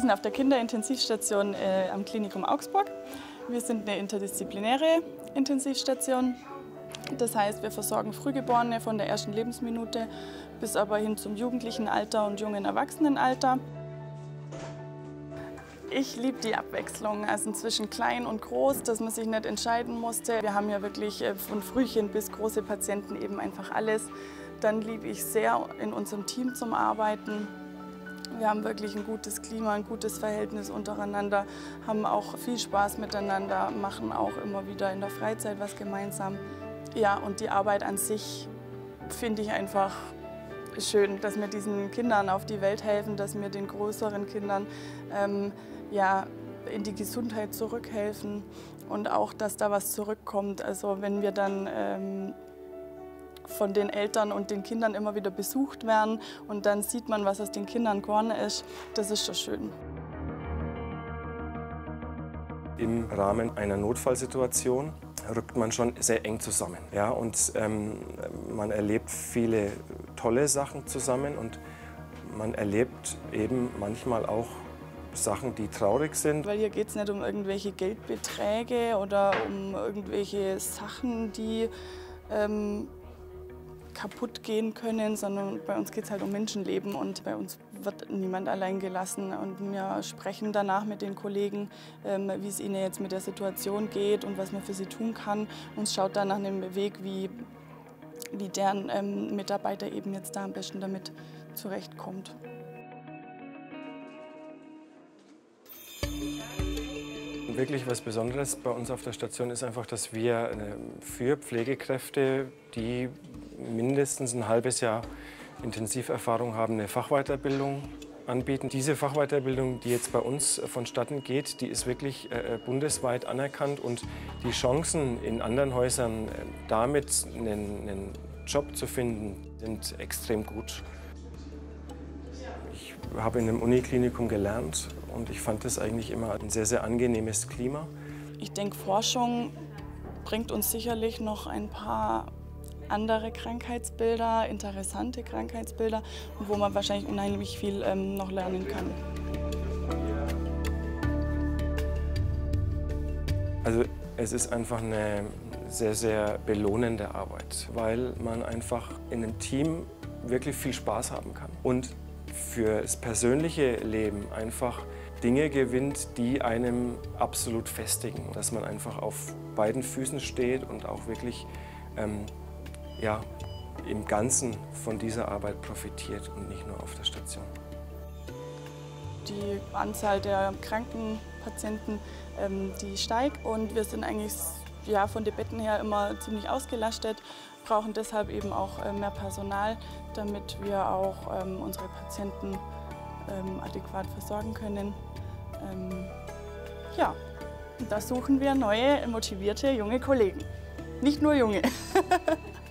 sind auf der Kinderintensivstation äh, am Klinikum Augsburg. Wir sind eine interdisziplinäre Intensivstation. Das heißt, wir versorgen Frühgeborene von der ersten Lebensminute bis aber hin zum jugendlichen Alter und jungen Erwachsenenalter. Ich liebe die Abwechslung, also zwischen klein und groß, dass man sich nicht entscheiden musste. Wir haben ja wirklich äh, von Frühchen bis große Patienten eben einfach alles. Dann liebe ich sehr, in unserem Team zum Arbeiten. Wir haben wirklich ein gutes Klima, ein gutes Verhältnis untereinander, haben auch viel Spaß miteinander, machen auch immer wieder in der Freizeit was gemeinsam. Ja, und die Arbeit an sich finde ich einfach schön, dass wir diesen Kindern auf die Welt helfen, dass wir den größeren Kindern ähm, ja, in die Gesundheit zurückhelfen und auch, dass da was zurückkommt. Also wenn wir dann ähm, von den Eltern und den Kindern immer wieder besucht werden und dann sieht man, was aus den Kindern geworden ist, das ist schon schön. Im Rahmen einer Notfallsituation rückt man schon sehr eng zusammen. Ja, und ähm, man erlebt viele tolle Sachen zusammen und man erlebt eben manchmal auch Sachen, die traurig sind. Weil hier geht es nicht um irgendwelche Geldbeträge oder um irgendwelche Sachen, die ähm, kaputt gehen können, sondern bei uns geht es halt um Menschenleben und bei uns wird niemand allein gelassen. Und wir sprechen danach mit den Kollegen, ähm, wie es ihnen jetzt mit der Situation geht und was man für sie tun kann. Und schaut dann nach einem Weg, wie, wie deren ähm, Mitarbeiter eben jetzt da am besten damit zurechtkommt. Wirklich was Besonderes bei uns auf der Station ist einfach, dass wir äh, für Pflegekräfte, die mindestens ein halbes Jahr Intensiverfahrung haben, eine Fachweiterbildung anbieten. Diese Fachweiterbildung, die jetzt bei uns vonstatten geht, die ist wirklich äh, äh, bundesweit anerkannt und die Chancen in anderen Häusern, äh, damit einen, einen Job zu finden, sind extrem gut. Ich habe in einem Uniklinikum gelernt und ich fand das eigentlich immer ein sehr, sehr angenehmes Klima. Ich denke, Forschung bringt uns sicherlich noch ein paar andere Krankheitsbilder, interessante Krankheitsbilder, wo man wahrscheinlich unheimlich viel ähm, noch lernen kann. Also es ist einfach eine sehr, sehr belohnende Arbeit, weil man einfach in einem Team wirklich viel Spaß haben kann und für das persönliche Leben einfach Dinge gewinnt, die einem absolut festigen, dass man einfach auf beiden Füßen steht und auch wirklich ähm, ja, im Ganzen von dieser Arbeit profitiert und nicht nur auf der Station. Die Anzahl der kranken Patienten ähm, die steigt und wir sind eigentlich ja, von den Betten her immer ziemlich ausgelastet, brauchen deshalb eben auch äh, mehr Personal, damit wir auch ähm, unsere Patienten ähm, adäquat versorgen können. Ähm, ja, da suchen wir neue, motivierte junge Kollegen. Nicht nur junge.